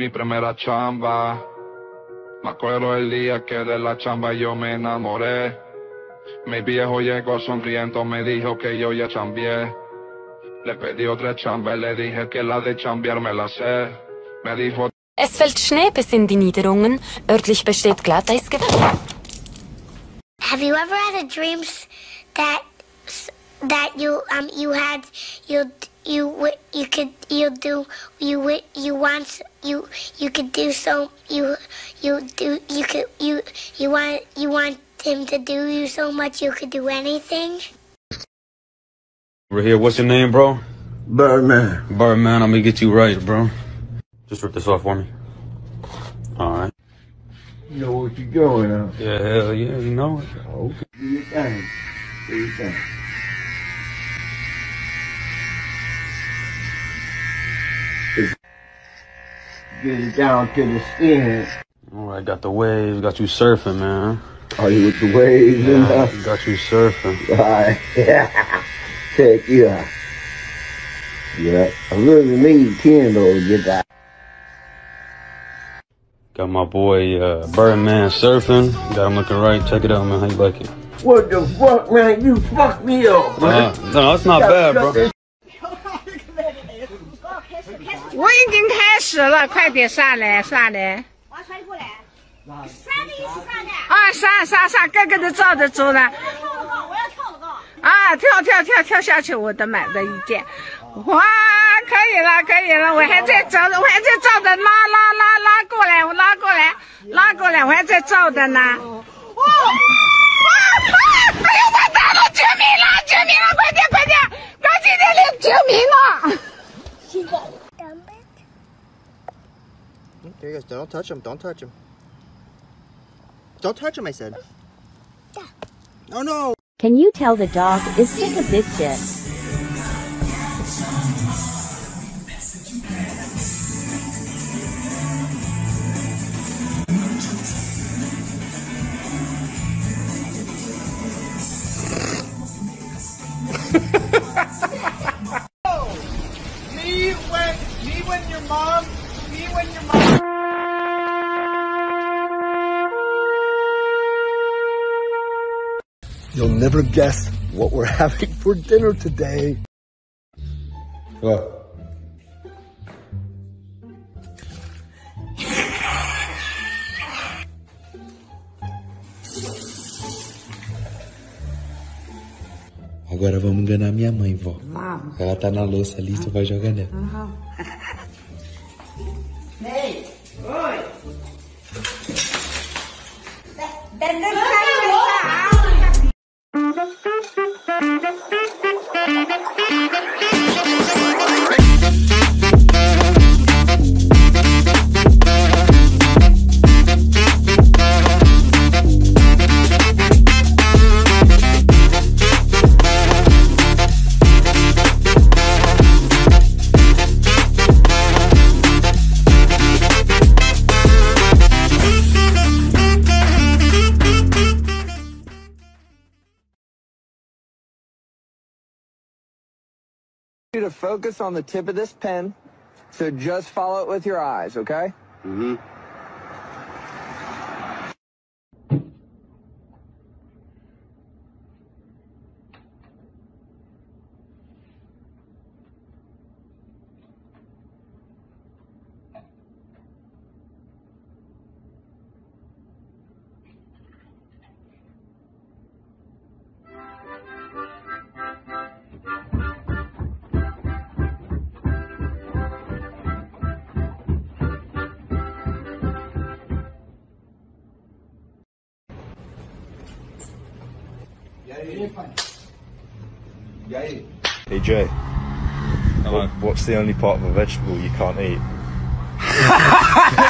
mi primera chamba. Me acuerdo el día que de la chamba yo me enamoré. Mi viejo llegó sonriendo, me dijo que yo ya chambié. Le pedí otra chamba y le dije que la de chambear me la sé. Me dijo, Es fällt Schnee bis in die Niederungen. Örtlich besteht Glatteisgefahr. Have you ever had a dream that that you um you had you you you could you do you you want you you could do so you you do you could you you want you want him to do you so much you could do anything? Over here, what's your name, bro? Birdman. Birdman, I'm gonna get you right, bro. Just rip this off for me. Alright. You know what you're doing, huh? Yeah, hell yeah, you know it. Oh, do your thing. Do your thing. Get it down to the skin. Alright, got the waves, got you surfing, man. Are you with the waves and Yeah, got you surfing. Alright. Check you out. Yeah. I really need 10 though to get that. Got my boy uh, Birdman surfing. Got him looking right. Check it out, man. How you like it? What the fuck, man? You fucked me up, Uh, man. no, that's not bad, bro. 我已经开始了，快点上来上来。往船过来，三个一起上的，啊，上上上，个个都照着做了。跳了高，我要跳了高。啊，跳跳跳跳下去，我的买的一件。哇，可以了，可以了，我还在照着，我还在照着，拉拉拉拉过来，我拉过来，拉过来，我还在照着呢。哇！There goes. Don't touch him. Don't touch him. Don't touch him, I said. Oh no! Can you tell the dog is sick of this shit? Oh, me when me when your mom me when your mom You'll never guess what we're having for dinner today. What? Agora vamos enganar minha mãe, vó. Ela tá na louça ali, tu vai jogar nela. Ei, oi. Tentando you to focus on the tip of this pen. So just follow it with your eyes, okay? Mm-hmm. Hey Jay, what, what's the only part of a vegetable you can't eat?